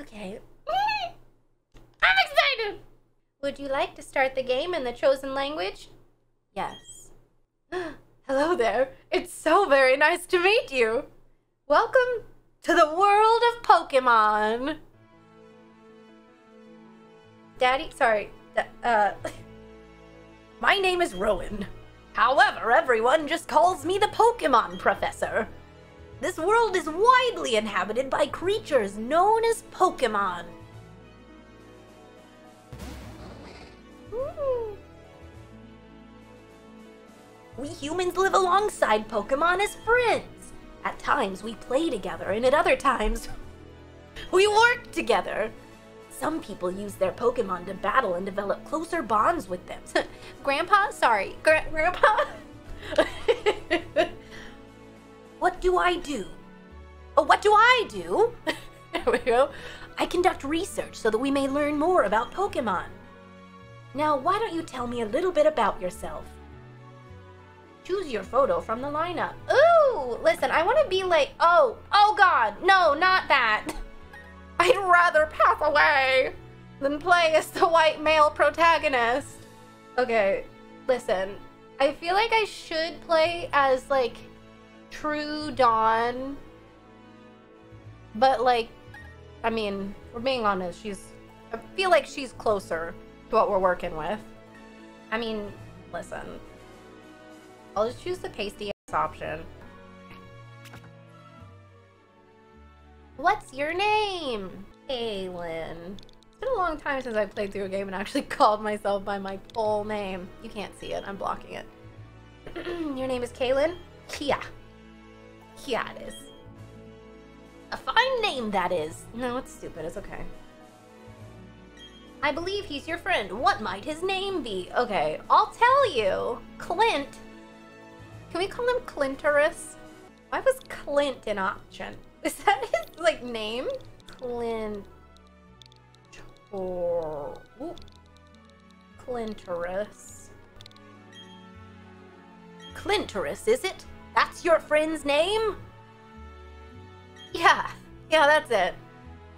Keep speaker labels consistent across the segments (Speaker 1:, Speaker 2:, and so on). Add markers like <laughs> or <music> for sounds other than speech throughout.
Speaker 1: Okay. <laughs> I'm excited! Would you like to start the game in the chosen language? Yes. <gasps> Hello there. It's so very nice to meet you. Welcome to the world of Pokemon. Daddy, sorry. Uh, <laughs> my name is Rowan. However, everyone just calls me the Pokemon Professor. This world is widely inhabited by creatures known as Pokemon. Ooh. We humans live alongside Pokemon as friends. At times we play together, and at other times <laughs> we work together. Some people use their Pokemon to battle and develop closer bonds with them. <laughs> Grandpa? Sorry. Gra Grandpa? <laughs> what do I do? Oh, what do I do? <laughs> there we go. I conduct research so that we may learn more about Pokemon. Now, why don't you tell me a little bit about yourself? Choose your photo from the lineup. Ooh, listen, I want to be like, oh, oh God, no, not that. <laughs> I'd rather pass away than play as the white male protagonist. Okay, listen. I feel like I should play as like True Dawn. But like, I mean, we're being honest, she's I feel like she's closer to what we're working with. I mean, listen. I'll just choose the pasty ass option. What's your name? Kaylin. It's been a long time since I played through a game and actually <laughs> called myself by my full name. You can't see it. I'm blocking it. <clears throat> your name is Kaylin? Kia. A fine name, that is. No, it's stupid. It's okay. I believe he's your friend. What might his name be? Okay, I'll tell you. Clint. Can we call him Clintorus? Why was Clint an option? <laughs> Is that his, like, name? Clint... Clintorus. Clintorus, is it? That's your friend's name? Yeah, yeah, that's it.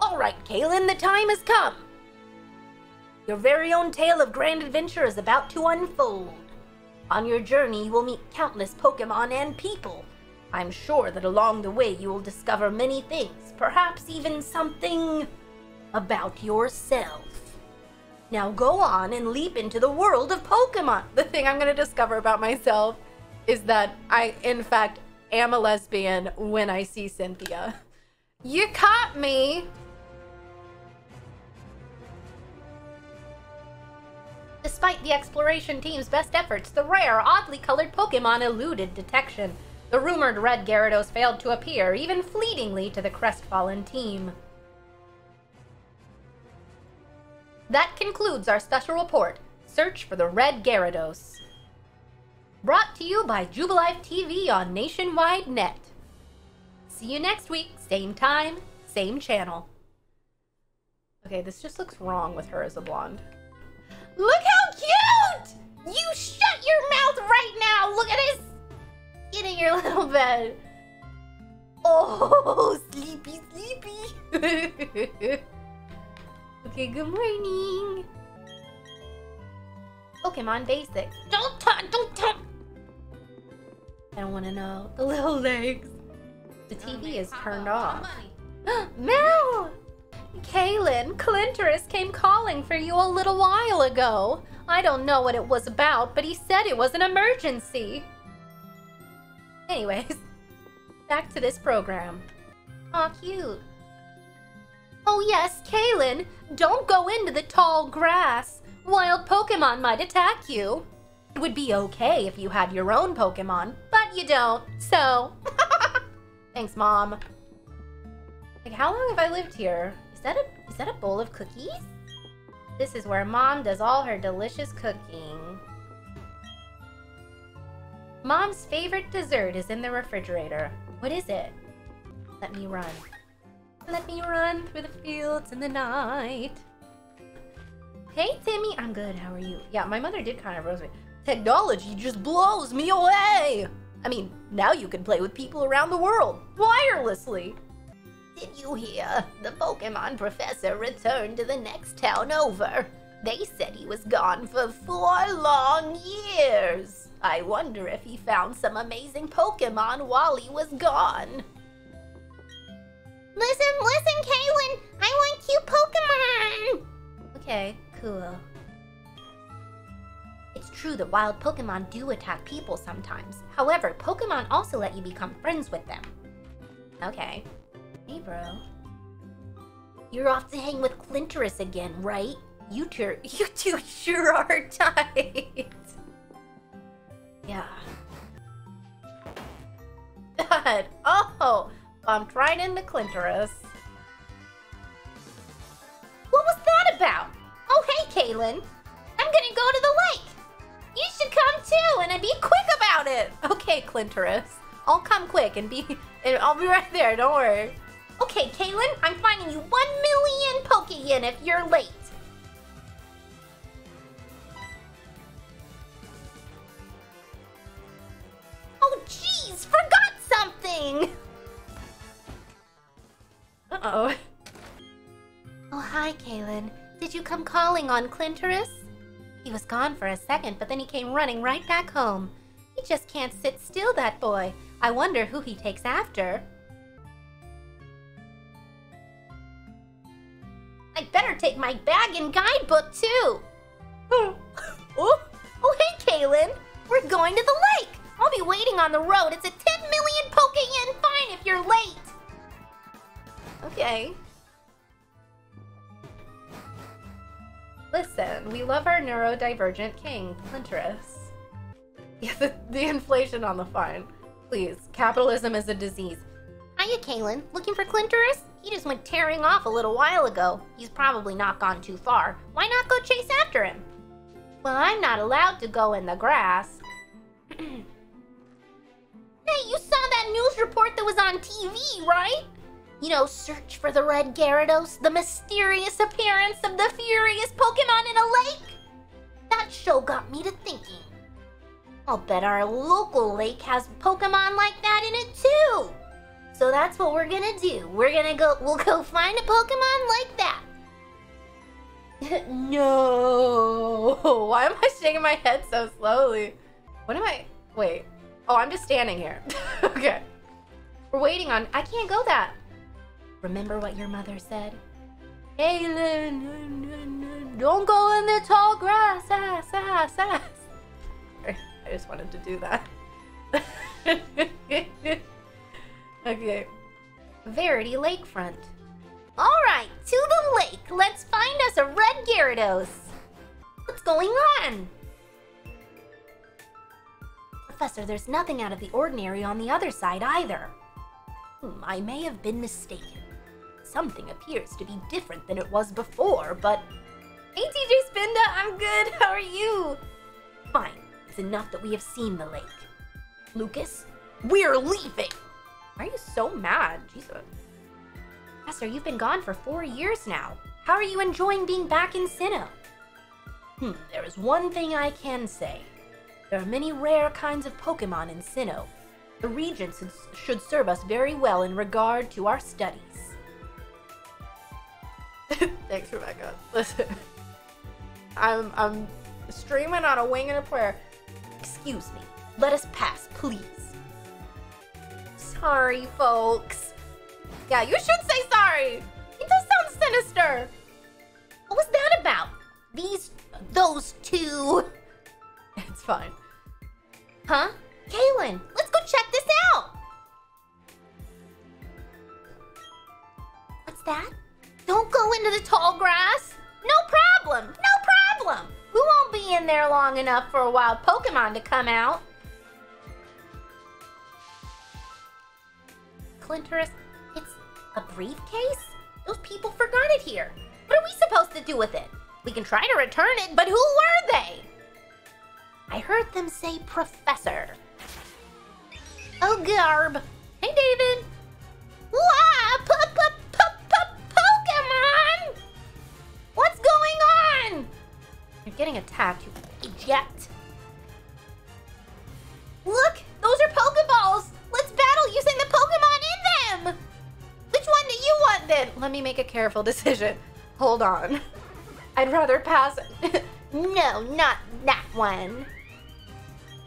Speaker 1: All right, Kaylin, the time has come. Your very own tale of grand adventure is about to unfold. On your journey, you will meet countless Pokemon and people. I'm sure that along the way you will discover many things, perhaps even something about yourself. Now go on and leap into the world of Pokemon. <laughs> The thing I'm going to discover about myself is that I, in fact, am a lesbian when I see Cynthia. You caught me! Despite the exploration team's best efforts, the rare, oddly colored Pokemon eluded detection. The rumored red Gyarados failed to appear, even fleetingly, to the crestfallen team. That concludes our special report, Search for the Red Gyarados. Brought to you by Jubilife TV on Nationwide Net. See you next week, same time, same channel. Okay, this just looks wrong with her as a blonde. Look how cute! You shut your mouth right now! Look at this! Get in your <laughs> little bed. Oh, <laughs> sleepy, sleepy. <laughs> okay, good morning. Pokemon Basics. Don't talk, don't talk. I don't want to know. <laughs> The little legs. The TV is turned off. <gasps> Mel! Kaylin, Clintorus came calling for you a little while ago. I don't know what it was about, but he said it was an emergency. Anyways, <laughs> back to this program. Aw, cute. Oh yes, Kaylin, don't go into the tall grass. Wild Pokemon might attack you. It would be okay if you had your own Pokemon, you don't, so... <laughs> Thanks, Mom. Like, how long have I lived here? Is that a is that a bowl of cookies? This is where mom does all her delicious cooking. Mom's favorite dessert is in the refrigerator. What is it? Let me run. Let me run through the fields in the night. Hey, Timmy. I'm good. How are you? Yeah, my mother did kind of roast me. Technology just blows me away. I mean, now you can play with people around the world wirelessly. Did you hear? The Pokemon professor returned to the next town over. They said he was gone for four long years. I wonder if he found some amazing Pokemon while he was gone.
Speaker 2: Listen, listen, Kaylin! I want cute Pokemon!
Speaker 1: Okay, cool. True that wild Pokemon do attack people sometimes. However, Pokemon also let you become friends with them. Okay. Hey, bro. You're off to hang with Clintoris again, right? You two, <laughs> you two sure are tight. <laughs> yeah. God. Oh, bumped right into Clintoris. What was that about? Oh, hey, Kaylin. I'm gonna go to the lake. Should come too, and be quick about it. <laughs> Okay, Clintoris. I'll come quick and be, <laughs> and I'll be right there. Don't worry. Okay, Kaylin, I'm finding you one million Pokeyen if you're late. Oh, jeez, forgot something. Uh-oh. Oh, hi, Kaylin. Did you come calling on Clintoris? He was gone for a second, but then he came running right back home. He just can't sit still, that boy. I wonder who he takes after. I better take my bag and guidebook, too. <laughs> oh, oh, hey, Kaylin. We're going to the lake. I'll be waiting on the road. It's a 10 million Pokeyen fine if you're late. Okay. Listen, we love our neurodivergent king, Clintoris. <laughs> Yeah, the, the inflation on the fine. Please, capitalism is a disease.
Speaker 2: Hiya, Kaylin. Looking for Clintoris? He just went tearing off a little while ago. He's probably not gone too far. Why not go chase after him?
Speaker 1: Well, I'm not allowed to go in the grass. <clears throat>
Speaker 2: hey, you saw that news report that was on TV, right? You know, search for the red Gyarados, the mysterious appearance of the furious Pokemon in a lake? That show got me to thinking. I'll bet our local lake has Pokemon like that in it too. So that's what we're gonna do. We're gonna go, we'll go find a Pokemon like that. <laughs>
Speaker 1: no. Why am I shaking my head so slowly? What am I? Wait. Oh, I'm just standing here. <laughs> okay. We're waiting on. I can't go that. Remember what your mother said? Kaylin, don't go in the tall grass. Ass, ass, ass. I just wanted to do that. <laughs> okay. Verity Lakefront.
Speaker 2: Alright, to the lake. Let's find us a red Gyarados. What's going on?
Speaker 1: Professor, there's nothing out of the ordinary on the other side either. Hmm, I may have been mistaken. Something appears to be different than it was before, but... Hey TJ Spinda, I'm good. <laughs> How are you? Fine. It's enough that we have seen the lake. Lucas, we're leaving! Why are you so mad? Jesus. Professor, you've been gone for four years now. How are you enjoying being back in Sinnoh? Hmm, there is one thing I can say. There are many rare kinds of Pokemon in Sinnoh. The region should serve us very well in regard to our studies. Thanks, Rebecca. Listen, I'm I'm streaming on a wing and a prayer. Excuse me. Let us pass, please. Sorry, folks. Yeah, you should say sorry. It does sound sinister.
Speaker 2: What was that about? These, those two. <laughs>
Speaker 1: It's fine.
Speaker 2: Huh? Kaylin, let's go check this out. What's that? Don't go into the tall grass. No problem. No problem. We won't be in there long enough for a wild Pokemon to come out. Clintoris, it's a briefcase? Those people forgot it here. What are we supposed to do with it? We can try to return it, but who were they? I heard them say professor. Oh, Garb.
Speaker 1: You're getting attacked, you idiot.
Speaker 2: Look, those are Pokeballs. Let's battle using the Pokemon in them. Which one do you want then?
Speaker 1: let me make a careful decision. Hold on. I'd rather pass. <laughs>
Speaker 2: no, not that one.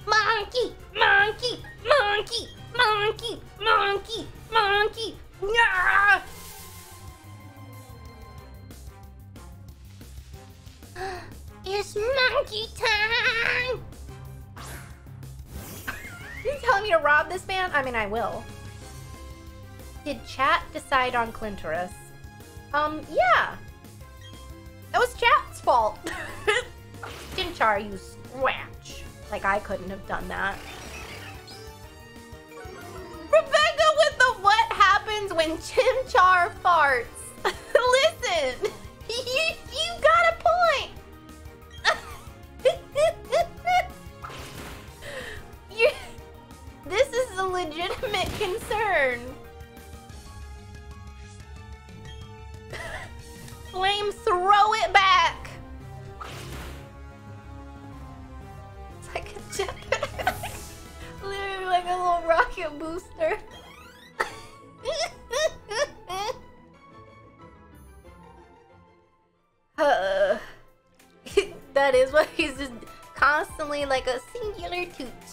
Speaker 2: Monkey, monkey, monkey, monkey, monkey, monkey. Yeah! It's monkey time! <laughs>
Speaker 1: you telling me to rob this man? I mean, I will. Did chat decide on Clintoris? Um, yeah. That was chat's fault. <laughs> Chimchar, you scratch. Like I couldn't have done that. Rebecca with the what happens when Chimchar farts. <laughs> Listen,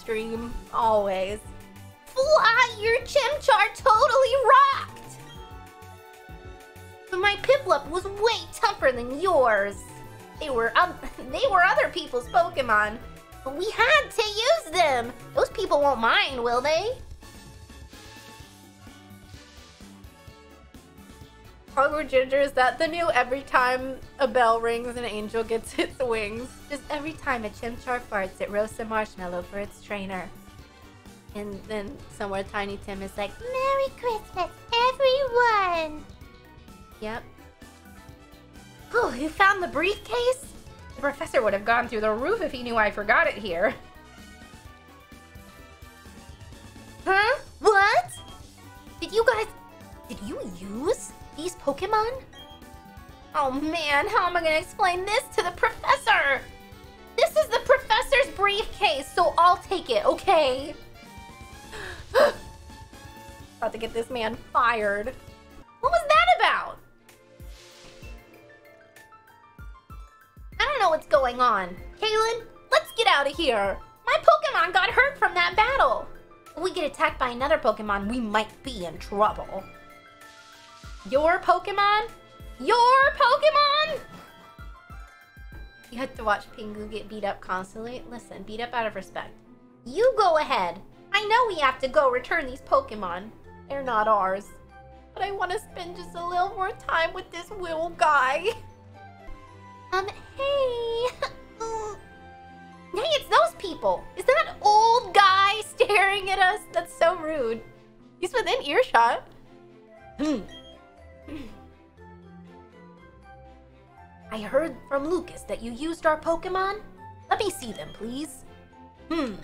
Speaker 1: stream. Always.
Speaker 2: Fly, your chimchar totally rocked! But my Piplup was way tougher than yours. They were um, <laughs> they were other people's Pokemon, but we had to use them. Those people won't mind, will they?
Speaker 1: Hogwarts Ginger, is that the new every time a bell rings an angel gets <laughs> its wings? Just every time a chimchar farts, it roasts a marshmallow for its trainer. And then somewhere Tiny Tim is like,
Speaker 2: Merry Christmas, everyone!
Speaker 1: Yep. Oh, you found the briefcase? The professor would have gone through the roof if he knew I forgot it here.
Speaker 2: Huh? What? Did you guys... Did you use these Pokemon? Oh man, how am I gonna explain this to the professor? This is the professor's briefcase, so I'll take it, okay? <gasps>
Speaker 1: About to get this man fired.
Speaker 2: What was that about? I don't know what's going on. Kaylin, let's get out of here. My Pokemon got hurt from that battle. If we get attacked by another Pokemon, we might be in trouble.
Speaker 1: Your Pokemon? Your Pokemon? You have to watch Pingu get beat up constantly. Listen, beat up out of respect.
Speaker 2: You go ahead. I know we have to go return these Pokemon.
Speaker 1: They're not ours. But I want to spend just a little more time with this little guy.
Speaker 2: Um, hey. <laughs> hey, it's those people. Is that old guy staring at us?
Speaker 1: That's so rude. He's within earshot.
Speaker 2: Hmm. I heard from Lucas that you used our Pokemon. Let me see them, please. Hmm.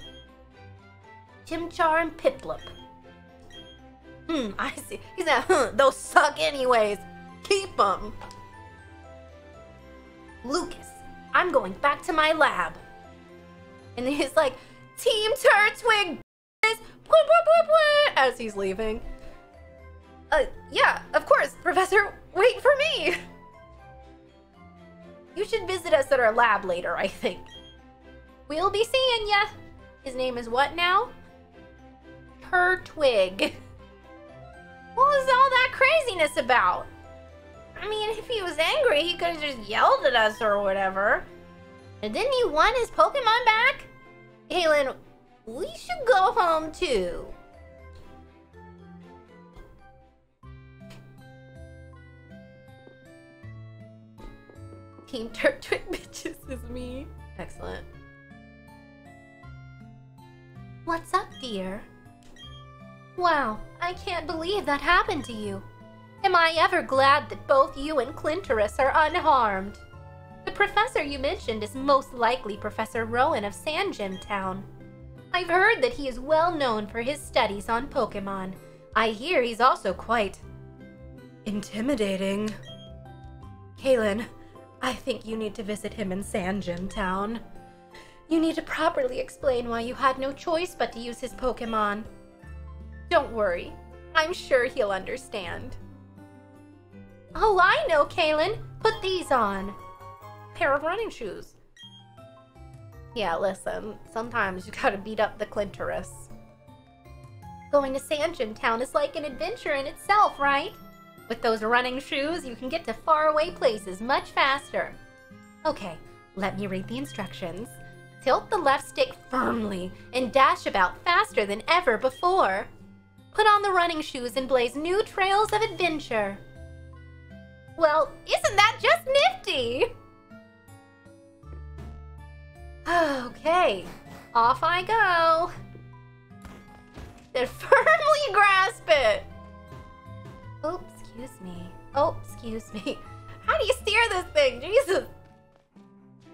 Speaker 2: Chimchar and Piplup.
Speaker 1: Hmm, <laughs> I see. He's like, huh, those suck anyways. Keep them.
Speaker 2: Lucas, I'm going back to my lab.
Speaker 1: And he's like, Team Turtwig as he's leaving. Uh, yeah, of course, Professor, wait for me. You should visit us at our lab later, I think. We'll be seeing ya. His name is what now? Turtwig. What was all that craziness about? I mean, if he was angry, he could have just yelled at us or whatever. And didn't he want his Pokemon back? Kaylin, we should go home too. Team <laughs> Turtwig bitches is me. Excellent.
Speaker 2: What's up, dear? Wow, I can't believe that happened to you. Am I ever glad that both you and Clintoris are unharmed? The professor you mentioned is most likely Professor Rowan of Sandgem Town. I've heard that he is well known for his studies on Pokemon. I hear he's also quite
Speaker 1: intimidating. Kaylin, I think you need to visit him in Sandgem Town. You need to properly explain why you had no choice but to use his Pokemon. Don't worry, I'm sure he'll understand. Oh, I know, Kaylin. Put these on. Pair of running shoes. Yeah, listen. Sometimes you gotta beat up the clitoris. Going to Sandgem Town is like an adventure in itself, right? With those running shoes, you can get to faraway places much faster. Okay, let me read the instructions. Tilt the left stick firmly and dash about faster than ever before. Put on the running shoes and blaze new trails of adventure. Well, isn't that just nifty? Okay, off I go. Then <laughs> firmly grasp it. Oh, excuse me. Oh, excuse me. <laughs> How do you steer this thing? Jesus.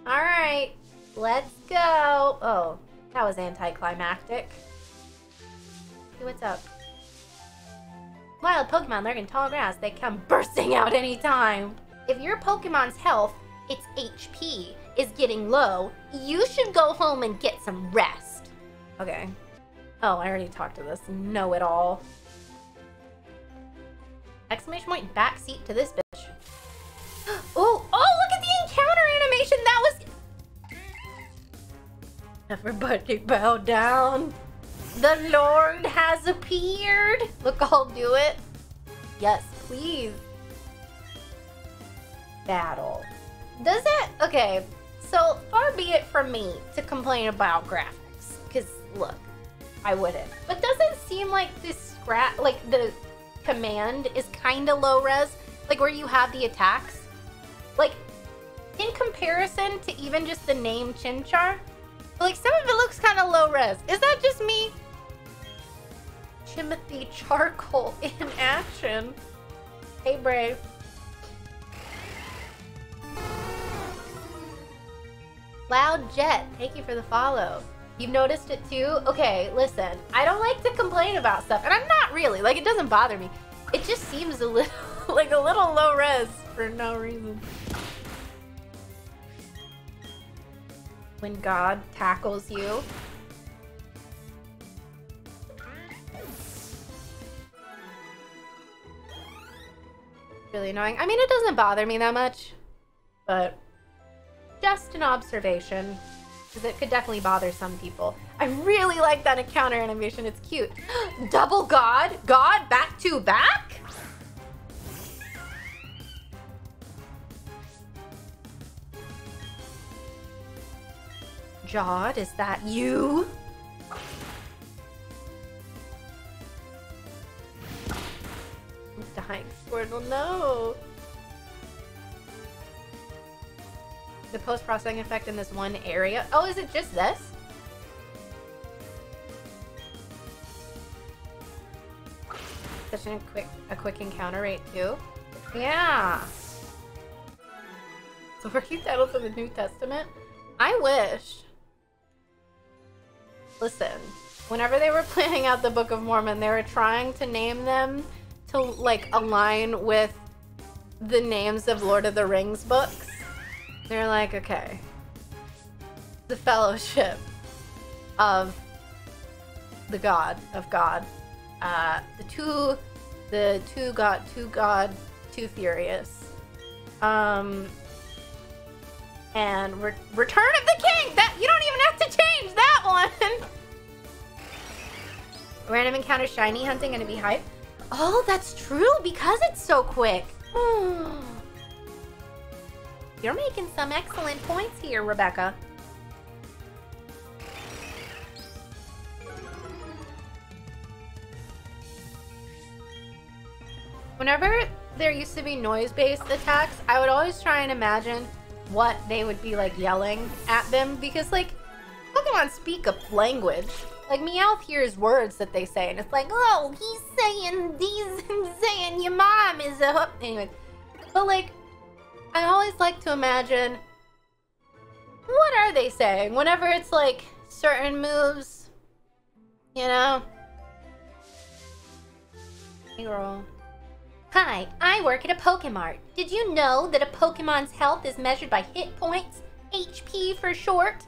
Speaker 1: All right, let's go. Oh, that was anticlimactic. Hey, what's up? Wild Pokemon lurk in tall grass. They come bursting out anytime. If your Pokemon's health, its HP, is getting low, you should go home and get some rest. Okay. Oh, I already talked to this know-it-all. Exclamation point backseat to this bitch. <gasps> Oh, oh, look at the encounter animation. That was... Everybody bow down. The Lord has appeared. Look, I'll do it. Yes, please. Battle. Does it? Okay, so far be it from me to complain about graphics. Because, look, I wouldn't. But doesn't seem like this scrap, like the command is kind of low res? Like where you have the attacks? Like, in comparison to even just the name Chimchar, like some of it looks kind of low res. Is that just me? Timothy Charcoal <laughs> in action. Hey, Brave. Loud Jet, thank you for the follow. You've noticed it too? Okay, listen, I don't like to complain about stuff, and I'm not really. Like, it doesn't bother me. It just seems a little, <laughs> like a little low res for no reason. When God tackles you. Really annoying. I mean, it doesn't bother me that much, but just an observation. Because it could definitely bother some people. I really like that encounter animation. It's cute. <gasps> Double God? God back to back? Jod, is that you? I'm dying, Squirtle, no! The post-processing effect in this one area. Oh, is it just this? Such a quick, a quick encounter rate too. Yeah. <laughs> So working title for the New Testament? I wish. Listen, whenever they were <laughs> planning out the Book of Mormon, they were trying to name them to like align with the names of Lord of the Rings books. They're like, okay, the fellowship of the god of God, uh, the two, the two god, two god, too furious, um, and Re Return of the King. That you don't even have to change that one. <laughs> Random encounter shiny hunting gonna be hype. Oh, that's true because it's so quick. <sighs> <sighs> <gasps> You're making some excellent points here, Rebecca. Whenever there used to be noise-based attacks, I would always try and imagine what they would be like yelling at them because like Pokemon speak a language. Like Meowth hears words that they say and it's like, oh, he's saying these, he's saying your mom is a anyway. But like I always like to imagine what are they saying whenever it's like certain moves, you know? Hey girl. Hi, I work at a Pokemart. Did you know that a Pokemon's health is measured by hit points? HP for short?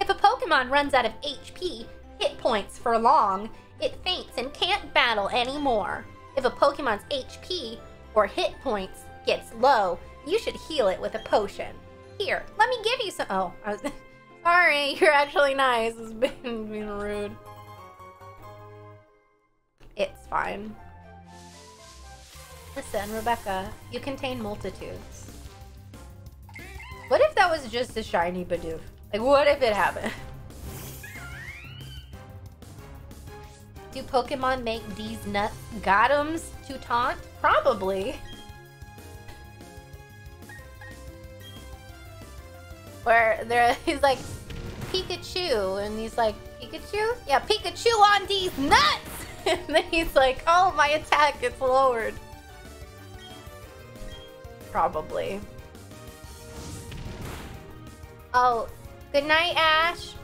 Speaker 1: If a Pokemon runs out of HP, hit points for long, it faints and can't battle anymore. If a Pokemon's HP or hit points gets low, you should heal it with a potion. Here, let me give you some. Oh, <laughs> I was. Sorry, <laughs> you're actually nice. It's been <laughs> being rude. It's fine. Listen, Rebecca, you contain multitudes. What if that was just a shiny Bidoof? Like, what if it happened? Do Pokemon make these nuts gotums to taunt? Probably. Where there, <laughs> he's like Pikachu, and he's like Pikachu, yeah, Pikachu on these nuts, <laughs> and then he's like, oh, my attack gets lowered. Probably. Oh, good night, Ash.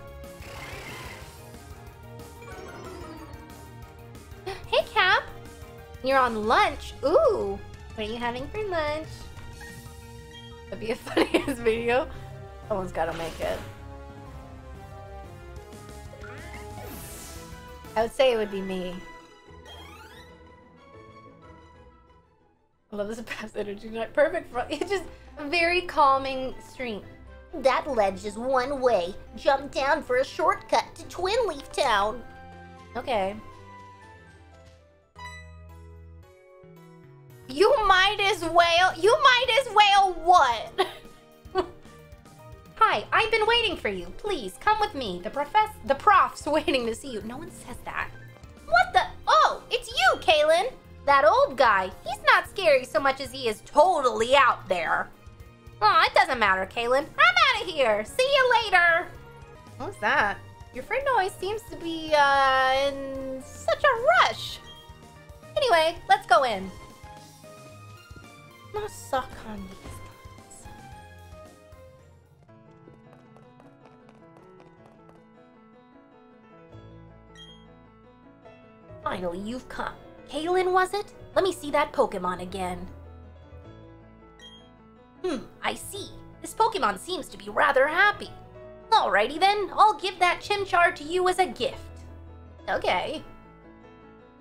Speaker 1: <gasps> Hey, Cap. You're on lunch. Ooh. What are you having for lunch? That'd be a <laughs> funniest video. Someone's gotta make it. I would say it would be me. I love this past energy tonight. Perfect for it's just a very calming stream.
Speaker 2: That ledge is one way. Jump down for a shortcut to Twin Leaf Town.
Speaker 1: Okay. You might as well. You might as well what? <laughs> Hi, I've been waiting for you. Please come with me. The profess the prof's <laughs> waiting to see you. No one says that.
Speaker 2: What the? Oh, it's you, Kaylin. That old guy. He's not scary so much as he is totally out there.
Speaker 1: Oh, it doesn't matter, Kaylin. I'm out of here. See you later. What's that? Your friend always seems to be uh, in such a rush. Anyway, let's go in. Not
Speaker 2: Finally, you've come. Kaylin, was it? Let me see that Pokemon again. Hmm, I see. This Pokemon seems to be rather happy. Alrighty then, I'll give that Chimchar to you as a gift.
Speaker 1: Okay.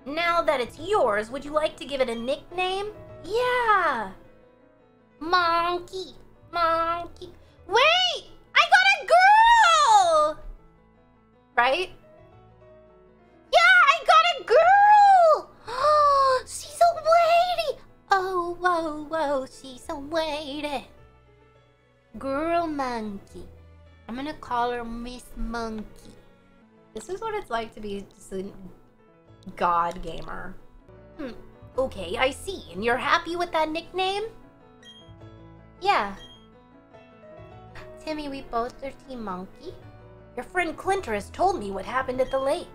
Speaker 2: Now that it's yours, would you like to give it a nickname? Yeah. Monkey, monkey. Wait! I got a girl!
Speaker 1: Right?
Speaker 2: Monkey. I'm gonna call her Miss Monkey.
Speaker 1: This is what it's like to be a god gamer.
Speaker 2: Hmm. Okay, I see. And you're happy with that nickname?
Speaker 1: Yeah. Timmy, we both are Team Monkey.
Speaker 2: Your friend Clinter has told me what happened at the lake.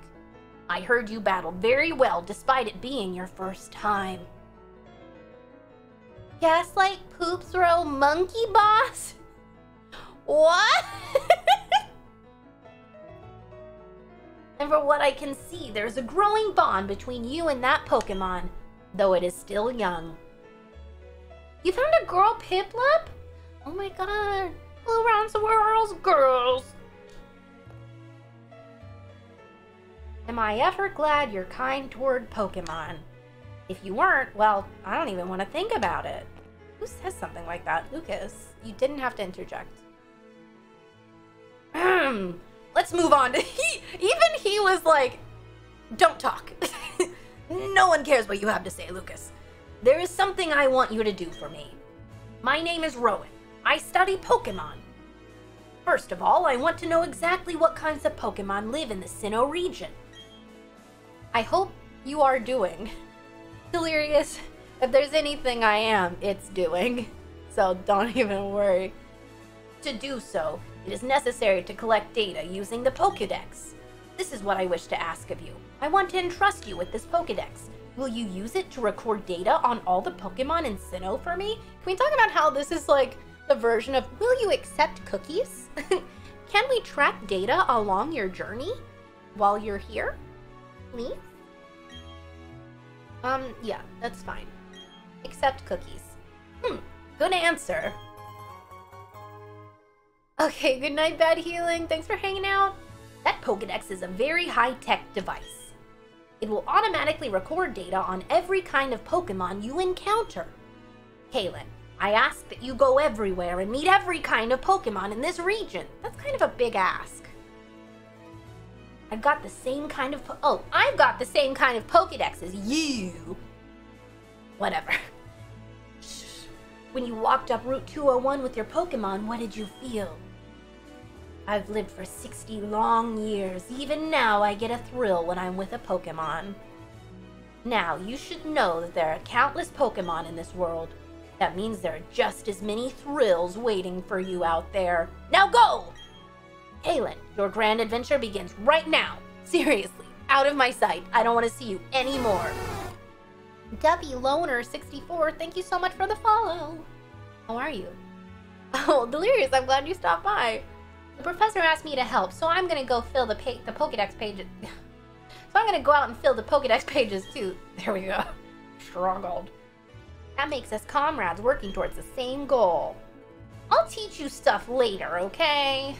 Speaker 2: I heard you battled very well despite it being your first time.
Speaker 1: Gaslight Poops Row Monkey Boss? What? <laughs>
Speaker 2: and from what I can see, there's a growing bond between you and that Pokemon, though it is still young.
Speaker 1: You found a girl Piplup? Oh my god. All around the world, girls. Am I ever glad you're kind toward Pokemon? If you weren't, well, I don't even want to think about it. Who says something like that? Lucas, you didn't have to interject. <clears throat> Let's move on. To <laughs> he, even he was like, don't talk. <laughs> no one cares what you have to say, Lucas. There is something I want you to do for me. My name is Rowan. I study Pokemon. First of all, I want to know exactly what kinds of Pokemon live in the Sinnoh region. I hope you are doing. <laughs> Delirious, if there's anything I am, it's doing. So don't even worry. To do so, it is necessary to collect data using the Pokedex. This is what I wish to ask of you. I want to entrust you with this Pokedex Will you use it to record data on all the Pokemon in Sinnoh for me? Can we talk about how this is like the version of Will you accept cookies? <laughs> Can we track data along your journey while you're here? Please? Um, yeah, that's fine. Accept cookies. Hmm, good answer. Okay, good night, Bad Healing. Thanks for hanging out.
Speaker 2: That Pokedex is a very high-tech device. It will automatically record data on every kind of Pokemon you encounter. Kaylin, I ask that you go everywhere and meet every kind of Pokemon in this region. That's kind of a big ask. I've got the same kind of oh, I've got the same kind of Pokedex as you. Whatever. <laughs> When you walked up Route 201 with your Pokemon, what did you feel? I've lived for 60 long years. Even now, I get a thrill when I'm with a Pokemon. Now, you should know that there are countless Pokemon in this world. That means there are just as many thrills waiting for you out there. Now go! Kaylin, your grand adventure begins right now. Seriously, out of my sight. I don't want to see you anymore. Duffy Loner 64, thank you so much for the follow. How are you? <laughs> Oh, Delirious, I'm glad you stopped by. The professor asked me to help, so I'm gonna go fill the the Pokedex pages. <laughs> so I'm gonna go out and fill the Pokedex pages too. <laughs> There we go. Struggled. That makes us comrades working towards the same goal. I'll teach you stuff later, okay?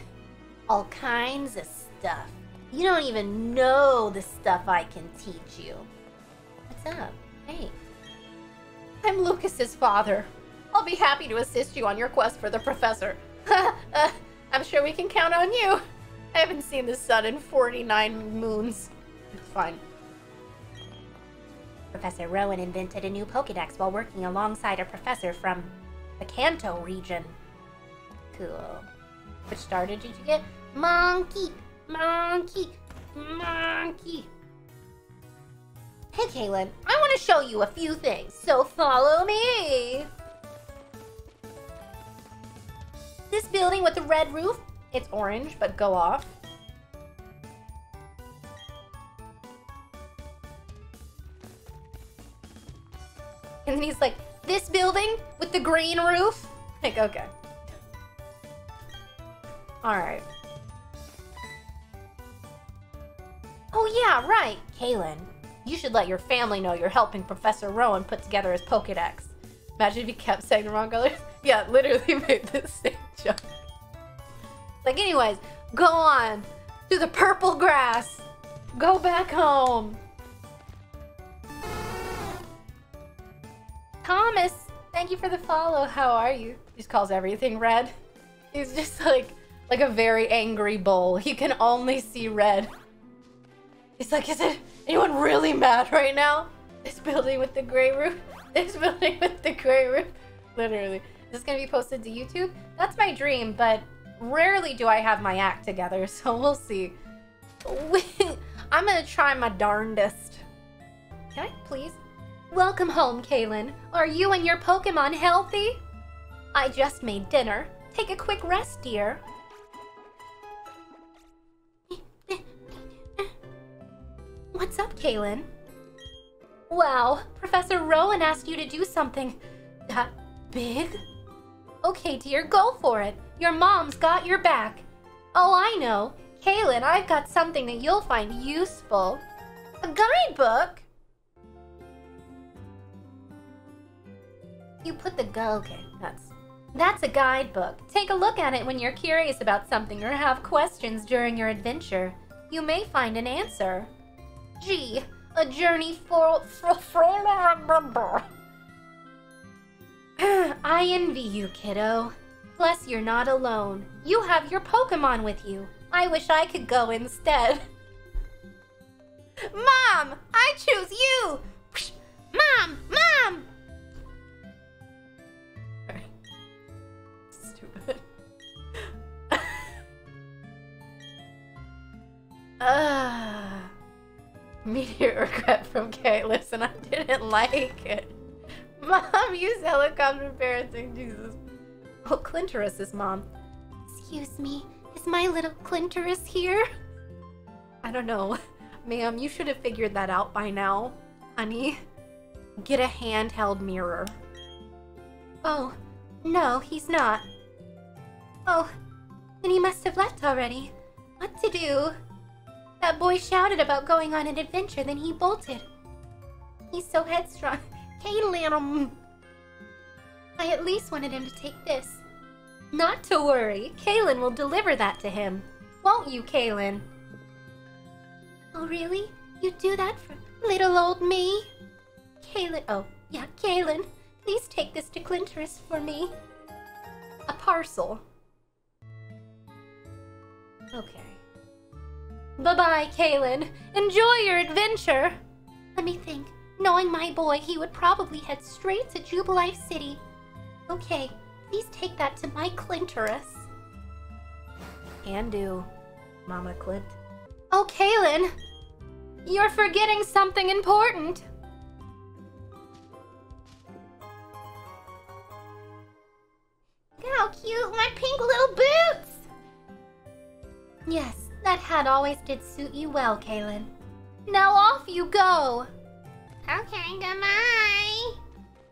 Speaker 2: All kinds of stuff. You don't even know the stuff I can teach you. What's up? Hey. I'm Lucas's father. I'll be happy to assist you on your quest for the professor. <laughs> uh, I'm sure we can count on you. I haven't seen the sun in 49 moons. It's fine. Professor Rowan invented a new Pokedex while working alongside a professor from the Kanto region. Cool. Which starter did you get? Monkey! Monkey! Monkey! Hey, Kaylin, I want to show you a few things, so follow me! This building with the red roof, it's orange, but go off. And then he's like, this building with the green roof? <laughs> Like, okay. Alright. Oh yeah, right, Kaylin. You should let your family know you're helping Professor Rowan put together his Pokedex. Imagine if he kept saying the wrong colors. <laughs> Yeah, literally <laughs> made the same. Anyways, go on to the purple grass. Go back home. Thomas, thank you for the follow. How are you? He just calls everything red. He's just like like a very angry bull. He can only see red. He's like, is it anyone really mad right now? This building with the gray roof. <laughs> This building with the gray roof. Literally. Is this gonna be posted to YouTube? That's my dream, but rarely do I have my act together, <laughs> so we'll see. I'm gonna try my darndest. Can I please? Welcome home, Kaylin. Are you and your Pokemon healthy? I just made dinner. Take a quick rest, dear. What's up, Kaylin? Wow, Professor Rowan asked you to do something that big? Okay, dear, go for it. Your mom's got your back. Oh, I know. Kaylin, I've got something that you'll find useful. A guidebook? You put the go. Okay, that's that's a guidebook. Take a look at it when you're curious about something or have questions during your adventure. You may find an answer. Gee, a journey for for, for <sighs> I envy you, kiddo. Plus, you're not alone. You have your Pokemon with you. I wish I could go instead. <laughs> Mom, I choose you. Mom, mom. Stupid. <laughs> Ah. Immediate regret from Kay. Listen, I didn't like it. <laughs> Mom, use helicopter parenting, Jesus. Oh, Clintoris is mom. Excuse me, is my little Clintoris here? I don't know. <laughs> Ma'am, you should have figured that out by now. Honey, get a handheld mirror. Oh, no, he's not. Oh, then he must have left already. What to do? That boy shouted about going on an adventure, then he bolted. He's so headstrong. <laughs> Um... I at least wanted him to take this. Not to worry. Kaylin will deliver that to him. Won't you, Kaylin? Oh, really? You'd do that for little old me? Kaylin... Oh, yeah, Kaylin.
Speaker 1: Please take this to Clintoris for me. A parcel. Okay. Bye-bye, Kaylin. Enjoy your adventure. Let me think. Knowing my boy, he would probably head straight to Jubilife City. Okay, please take that to my Clintoris. Can do, Mama Clint. Oh, Kaylin! You're forgetting something important.
Speaker 2: How cute, my pink little boots!
Speaker 1: Yes, that hat always did suit you well, Kaylin. Now off you go!
Speaker 2: Okay, goodbye.